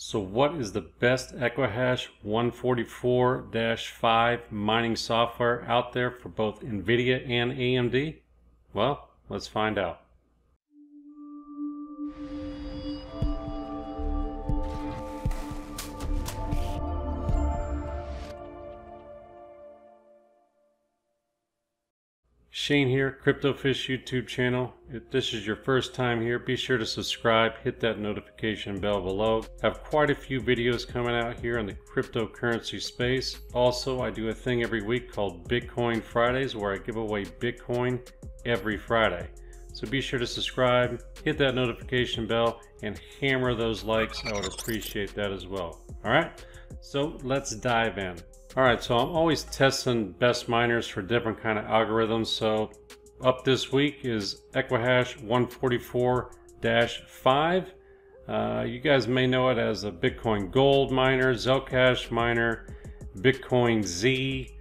So what is the best Equihash 144-5 mining software out there for both NVIDIA and AMD? Well, let's find out. Shane here, CryptoFish YouTube channel. If this is your first time here, be sure to subscribe, hit that notification bell below. I have quite a few videos coming out here in the cryptocurrency space. Also, I do a thing every week called Bitcoin Fridays where I give away Bitcoin every Friday. So be sure to subscribe, hit that notification bell, and hammer those likes. I would appreciate that as well. All right, so let's dive in. All right, so I'm always testing best miners for different kind of algorithms. So up this week is Equihash 144-5. Uh, you guys may know it as a Bitcoin Gold miner, Zelcash miner, Bitcoin Z,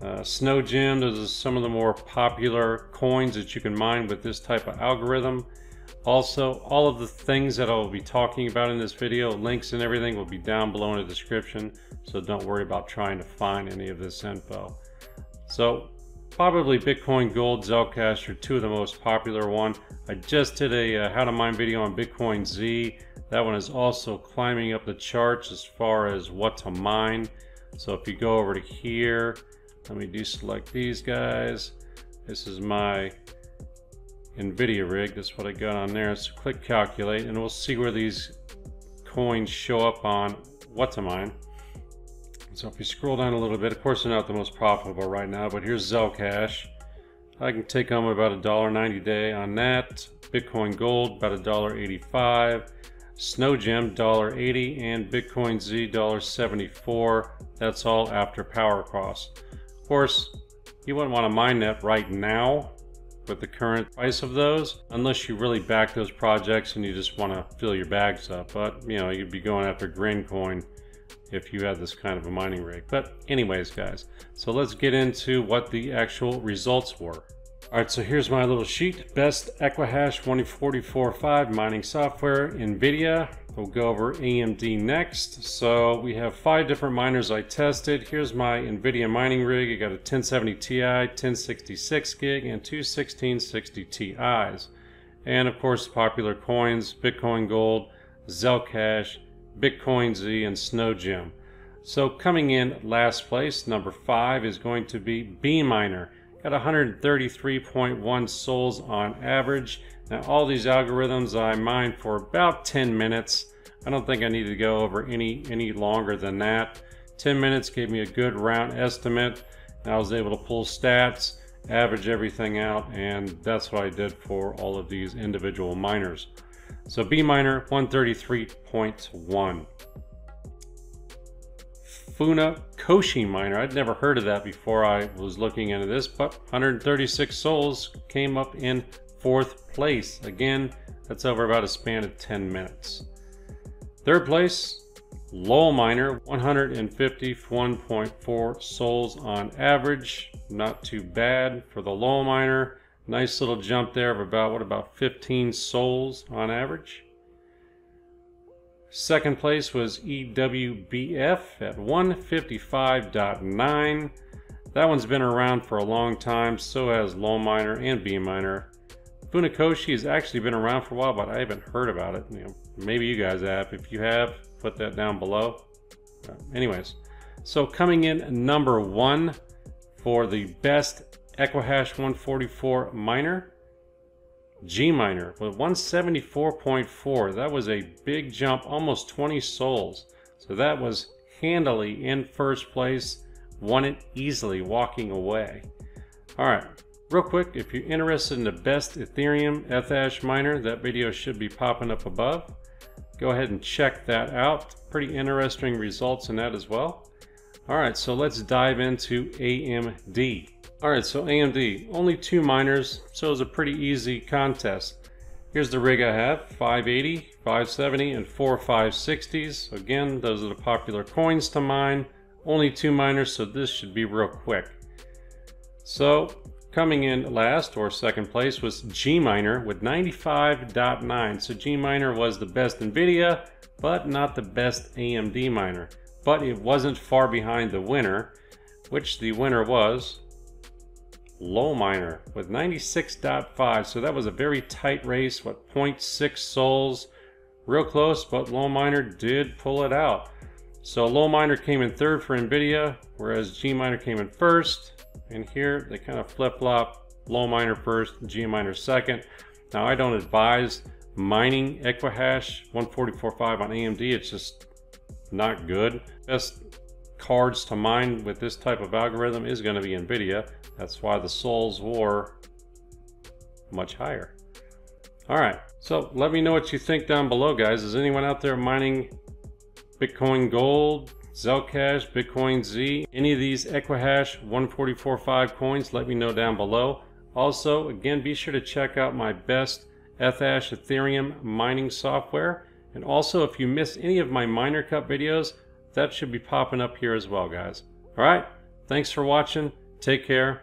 uh, Snow. Those are some of the more popular coins that you can mine with this type of algorithm. Also, all of the things that I'll be talking about in this video, links and everything will be down below in the description, so don't worry about trying to find any of this info. So, probably Bitcoin Gold, Zelcash are two of the most popular one. I just did a uh, how to mine video on Bitcoin Z. That one is also climbing up the charts as far as what to mine. So if you go over to here, let me deselect these guys. This is my NVIDIA rig. That's what I got on there. So click calculate and we'll see where these coins show up on what to mine. So if you scroll down a little bit, of course they're not the most profitable right now, but here's Zelcash. I can take home about a dollar ninety day on that. Bitcoin Gold about a dollar eighty-five. Snow Gem dollar eighty and Bitcoin Z dollar seventy-four. That's all after power costs. Of course, you wouldn't want to mine that right now with the current price of those, unless you really back those projects and you just want to fill your bags up. But, you know, you'd be going after Coin if you had this kind of a mining rig. But anyways, guys, so let's get into what the actual results were. All right, so here's my little sheet. Best Equihash 144.5 mining software, NVIDIA. We'll go over AMD next. So we have five different miners I tested. Here's my NVIDIA mining rig. I got a 1070 Ti, 1066 gig, and two 1660 Ti's. And of course, popular coins, Bitcoin Gold, Zelcash, Bitcoin Z, and Snow Gem. So coming in last place, number five, is going to be BMiner. Got 133.1 sols on average. Now all these algorithms I mine for about 10 minutes. I don't think I need to go over any, any longer than that. 10 minutes gave me a good round estimate. I was able to pull stats, average everything out, and that's what I did for all of these individual miners. So BMiner 133.1. Funakoshi miner. I'd never heard of that before I was looking into this, but 136 sols came up in fourth place. Again, that's over about a span of 10 minutes. Third place, lolMiner, 151.4 sols on average. Not too bad for the lolMiner. Nice little jump there of about, what, about 15 sols on average. Second place was EWBF at 155.9. That one's been around for a long time, so has lolMiner and BMiner. Funakoshi has actually been around for a while, but I haven't heard about it. You know, maybe you guys have. If you have, put that down below. Uh, anyways, so coming in number one for the best Equihash 144 miner G miner with 174.4. That was a big jump, almost 20 sols. So that was handily in first place, won it easily walking away. All right, real quick, if you're interested in the best Ethereum Ethash miner, that video should be popping up above. Go ahead and check that out. Pretty interesting results in that as well. All right, so let's dive into AMD. All right, so AMD, only two miners, so it's a pretty easy contest. Here's the rig I have, 580, 570, and four 560s. Again, those are the popular coins to mine. Only two miners, so this should be real quick. So, Coming in last or second place was Gminer with 95.9. So Gminer was the best NVIDIA, but not the best AMD miner. But it wasn't far behind the winner, which the winner was lolMiner with 96.5. So that was a very tight race, what 0.6 sols. Real close, but lolMiner did pull it out. So lolMiner came in third for NVIDIA, whereas G Gminer came in first. And here they kind of flip-flop, lolMiner first, G Gminer second. Now I don't advise mining Equihash 144.5 on AMD. It's just not good. Best cards to mine with this type of algorithm is going to be NVIDIA. That's why the sols were much higher. All right, so let me know what you think down below, guys. Is anyone out there mining Bitcoin Gold, Zelcash, Bitcoin Z, any of these Equihash 144.5 coins? Let me know down below. Also, again, be sure to check out my best Ethash Ethereum mining software. And also, if you miss any of my Miner Cup videos, that should be popping up here as well, guys. All right, thanks for watching. Take care.